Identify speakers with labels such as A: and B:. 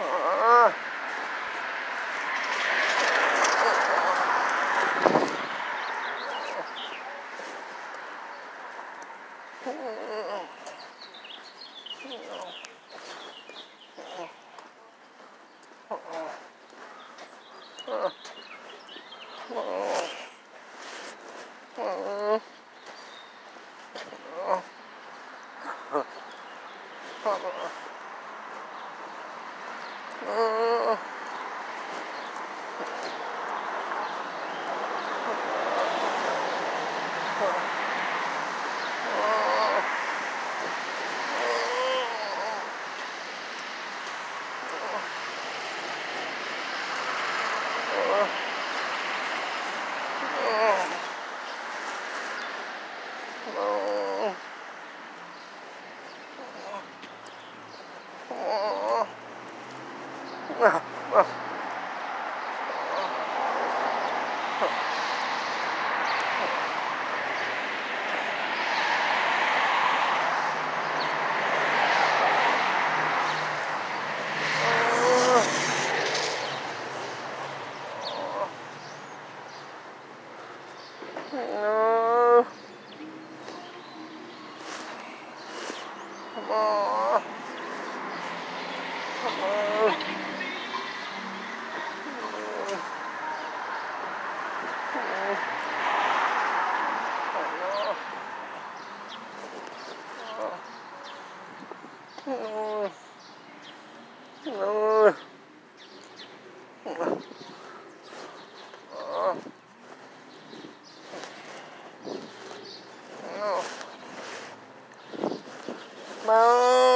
A: Uh. Oh. Uh, Oh.
B: No.
C: Come on. Come on. Mom.